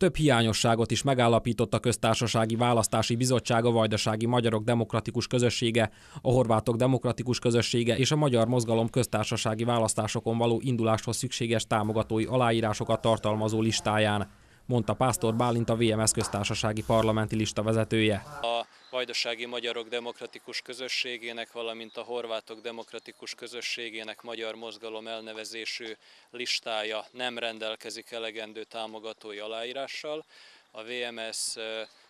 Több hiányosságot is megállapított a köztársasági választási bizottság, a Vajdasági Magyarok Demokratikus Közössége, a Horvátok Demokratikus Közössége és a Magyar Mozgalom köztársasági választásokon való induláshoz szükséges támogatói aláírásokat tartalmazó listáján mondta Pásztor Bálint a VMS köztársasági parlamenti lista vezetője. A Vajdasági Magyarok Demokratikus Közösségének, valamint a Horvátok Demokratikus Közösségének Magyar Mozgalom elnevezésű listája nem rendelkezik elegendő támogatói aláírással. A VMS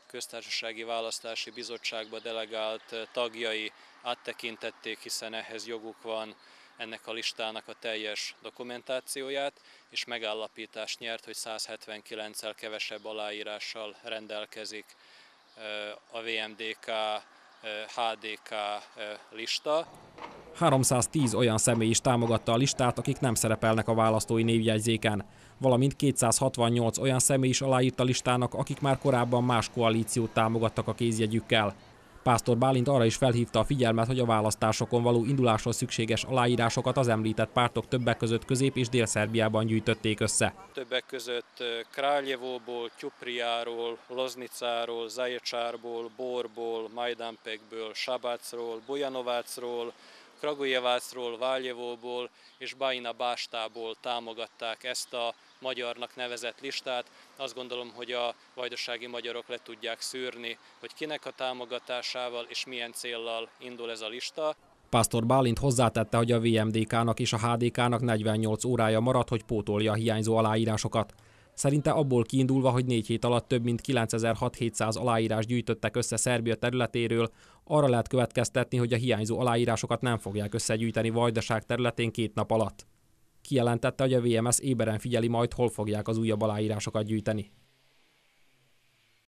köztársasági választási bizottságba delegált tagjai áttekintették, hiszen ehhez joguk van ennek a listának a teljes dokumentációját, és megállapítást nyert, hogy 179-el kevesebb aláírással rendelkezik a VMDK HDK lista. 310 olyan személy is támogatta a listát, akik nem szerepelnek a választói névjegyzéken, valamint 268 olyan személy is aláírta listának, akik már korábban más koalíciót támogattak a kézjegyükkel. Pásztor Bálint arra is felhívta a figyelmet, hogy a választásokon való induláshoz szükséges aláírásokat az említett pártok többek között Közép- és Dél-Szerbiában gyűjtötték össze. Többek között Králjevóból, Tyupriáról, Loznicáról, Zajecsárból, Borból, Majdanpekből, Sabácról, Bujanovácról, Kragujevácról, Váljevóból és Bajna Bástából támogatták ezt a magyarnak nevezett listát. Azt gondolom, hogy a vajdasági magyarok le tudják szűrni, hogy kinek a támogatásával és milyen céllal indul ez a lista. Pásztor Bálint hozzátette, hogy a VMDK-nak és a HDK-nak 48 órája maradt, hogy pótolja a hiányzó aláírásokat. Szerinte abból kiindulva, hogy négy hét alatt több mint 9600 aláírás gyűjtöttek össze Szerbia területéről, arra lehet következtetni, hogy a hiányzó aláírásokat nem fogják összegyűjteni Vajdaság területén két nap alatt. Kijelentette, hogy a VMS éberen figyeli majd, hol fogják az újabb aláírásokat gyűjteni.